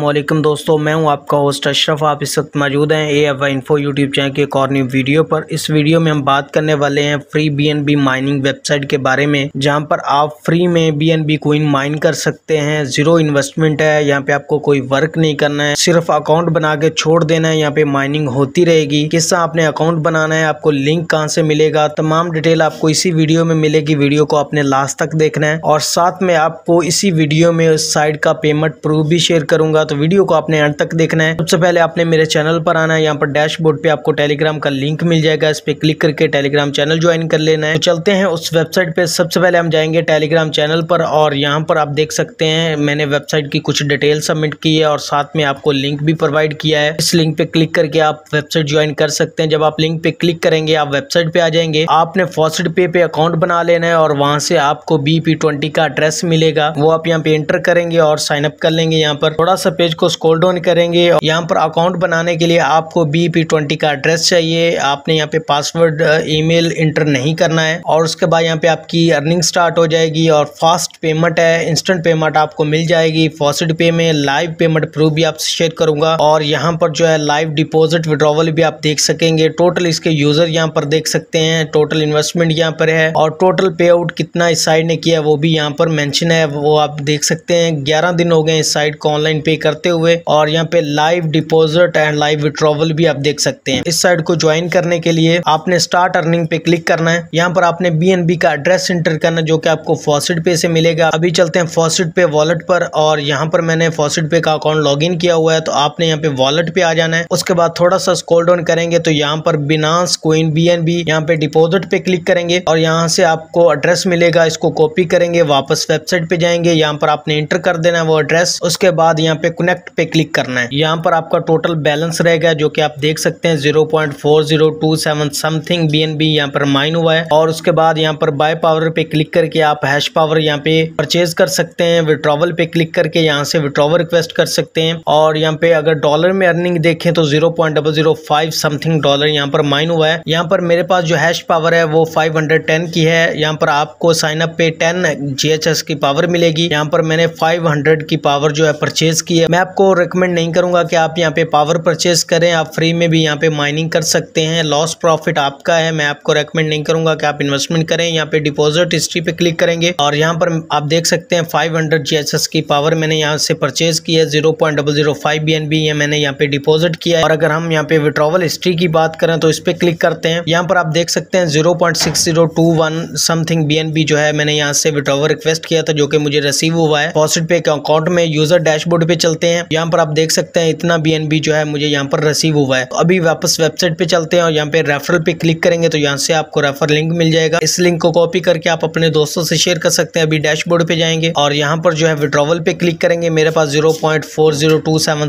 वालेकुम दोस्तों, मैं हूँ आपका होस्ट अशरफ। आप इस वक्त मौजूद हैं A F info YouTube channel के एक और न्यू वीडियो पर। इस वीडियो में हम बात करने वाले हैं फ्री बीएनबी माइनिंग वेबसाइट के बारे में, जहाँ पर आप फ्री में बीएनबी कोइन माइन कर सकते हैं। ज़ीरो इन्वेस्टमेंट है, यहाँ पे आपको कोई वर्क नहीं करना है। सिर्फ़ अकाउंट बना के छोड़ देना है, यहाँ पे माइनिंग होती रहेगी। किस तरह आपने अकाउंट बनाना है, आपको लिंक कहाँ से मिलेगा, तमाम डिटेल आपको इसी वीडियो में मिलेगी। वीडियो को आपने लास्ट तक देखना है। और साथ में आपको इसी वीडियो में उस साइट का पेमेंट प्रूफ भी शेयर करूँगा तो वीडियो को आपने अंत तक देखना है। सबसे पहले आपने मेरे चैनल पर आना है, यहाँ पर डैशबोर्ड पे आपको टेलीग्राम का लिंक मिल जाएगा, इस पे क्लिक करके टेलीग्राम चैनल ज्वाइन कर लेना है। तो चलते हैं उस वेबसाइट पे। सबसे पहले हम जाएँगे टेलीग्राम चैनल पर, और यहाँ पर आप देख सकते हैं, मैंने वेबसाइट की कुछ डिटेल सबमिट की है, और साथ में आपको लिंक भी प्रोवाइड किया है। इस लिंक पे क्लिक करके आप वेबसाइट ज्वाइन कर सकते हैं। जब आप लिंक पे क्लिक करेंगे, आप वेबसाइट पे आ जाएँगे। आपने फॉसिड पे पे अकाउंट बना लेना है, और वहाँ से आपको बीपी ट्वेंटी का एड्रेस मिलेगा। वो आप यहाँ पे एंटर करेंगे और साइन अप कर लेंगे यहाँ पर। थोड़ा सा पेज को स्कोल डाउन करेंगे यहाँ पर अकाउंट बनाने के लिए आपको बी पी ट्वेंटी का एड्रेस चाहिए। आपने यहाँ पे पासवर्ड ईमेल इंटर नहीं करना है और उसके बाद यहाँ पे आपकी अर्निंग स्टार्ट हो जाएगी और फास्ट पेमेंट है इंस्टेंट पेमेंट आपको मिल जाएगी। फॉसिड पे में लाइव पेमेंट प्रूफ भी आपसे शेयर करूँगा और यहाँ पर जो है लाइव डिपॉजिट विड्रॉवल भी आप देख सकेंगे। टोटल इसके यूज़र यहाँ पर देख सकते हैं टोटल इन्वेस्टमेंट यहाँ पर है और टोटल पे आउट कितना इस साइड ने किया वो भी यहाँ पर मैंशन है। वो आप देख सकते हैं, ग्यारह दिन हो गए इस साइड को ऑनलाइन पे करते हुए और यहाँ पे live deposit and live withdrawal भी आप देख सकते हैं। इस साइड को ज्वाइन करने के लिए आपने स्टार्ट अर्निंग पे क्लिक करना है। यहाँ पर आपने बीएनबी का एड्रेस एंटर करना जो कि आपको फॉसिड पे से मिलेगा। अभी चलते हैं फॉसिड पे वॉलेट पर और यहाँ पर मैंने फॉसिड पे का अकाउंट लॉग किया हुआ है तो आपने यहाँ पे वॉलेट पे आ जाना है। उसके बाद थोड़ा सा स्कोल डाउन करेंगे तो यहाँ पर Binance coin B N B यहाँ पे डिपोजिट पे क्लिक करेंगे और यहाँ से आपको एड्रेस मिलेगा। इसको कॉपी करेंगे, वापस वेबसाइट पे जाएँगे। यहाँ पर आपने इंटर कर देना है वो एड्रेस उसके बाद यहाँ पे कनेक्ट पे क्लिक करना है। यहाँ पर आपका टोटल बैलेंस रहेगा, जो कि आप देख सकते हैं zero point four zero two seven something B N B यहाँ पर माइन हुआ है। और उसके बाद यहाँ पर बाय पावर पे क्लिक करके आप हैश पावर यहाँ पे परचेज कर सकते हैं विड्रॉवल पे क्लिक करके यहाँ से विड्रॉवल रिक्वेस्ट कर सकते हैं। और यहाँ पे अगर डॉलर में अर्निंग देखें तो zero point double zero five something dollar यहाँ पर माइन हुआ है। यहाँ पर मेरे पास जो हैश पावर है वो फाइव हंड्रेड टेन की है। यहाँ पर आपको साइन अप पे टेन जी एच एस की पावर मिलेगी। यहाँ पर मैंने फाइव हंड्रेड की पावर जो है परचेज की है। मैं आपको रिकमेंड नहीं करूँगा कि आप यहाँ पे पावर परचेज करें। आप फ्री में भी यहाँ पे माइनिंग कर सकते हैं। लॉस प्रॉफिट आपका है। मैं आपको रेकमेंड नहीं करूँगा कि आप इन्वेस्टमेंट करें। यहाँ पे डिपॉजिट हिस्ट्री पे क्लिक करेंगे। और यहाँ पर आप देख सकते हैं फाइव हंड्रेड की पावर मैंने यहाँ से परचेज की है। Zero point double zero five B N B मैंने यहाँ पे डिपोजिट किया और अगर हम यहाँ पे विड्रॉवल हिस्ट्री की बात करें तो इस पे क्लिक करते हैं। यहाँ पर आप देख सकते हैं zero point six zero two one something B B जो है मैंने यहाँ से विड्रॉवल रिक्वेस्ट किया था, जो कि मुझे रिसीव हुआ है। पॉजिट पे अकाउंट में यूज़र डैशबोर्ड पे चलते हैं। यहाँ पर आप देख सकते हैं, इतना बीएनबी जो है मुझे यहाँ पर रिसीव हुआ है। तो अभी वापस वेबसाइट पे चलते हैं और यहाँ पे रेफरल पे क्लिक करेंगे तो यहाँ से आपको रेफर लिंक मिल जाएगा। इस लिंक को कॉपी करके आप अपने दोस्तों से शेयर कर सकते हैं। अभी डैशबोर्ड पे जाएँगे और यहाँ पर जो है विड्रॉवल पे क्लिक करेंगे। मेरे पास ज़ीरो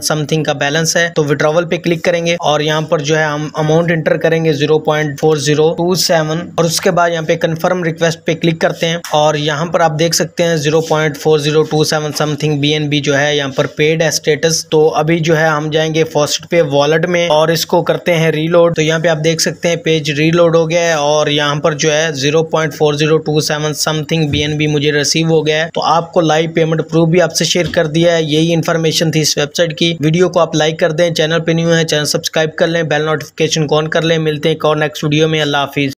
समथिंग का बैलेंस है तो विड्रॉवल पे क्लिक करेंगे और यहाँ पर जो है हम अमाउंट इंटर करेंगे ज़ीरो और उसके बाद यहाँ पे कन्फर्म रिक्वेस्ट पे क्लिक करते हैं और यहाँ पर आप देख सकते हैं ज़ीरो समथिंग बी जो है यहाँ पर पेड है स्टेटस तो अभी जो है हम जाएँगे फ़र्स्ट पे वॉलेट में और इसको करते हैं रीलोड तो यहाँ पे आप देख सकते हैं पेज रीलोड हो गया है और यहाँ पर जो है zero point four zero two seven something B N B मुझे रिसीव हो गया है। तो आपको लाइव पेमेंट प्रूफ भी आपसे शेयर कर दिया है। यही इन्फॉर्मेशन थी इस वेबसाइट की। वीडियो को आप लाइक कर दें। चैनल पे न्यू है चैनल सब्सक्राइब कर लें। बेल नोटिफिकेशन ऑन कर लें। मिलते हैं एक और नेक्स्ट वीडियो में। अल्लाह हाफिज़।